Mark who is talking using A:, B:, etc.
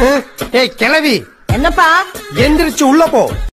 A: ஏய் கிளவி
B: என்னப்பா?
A: எந்திரிச்சு உள்ள போ.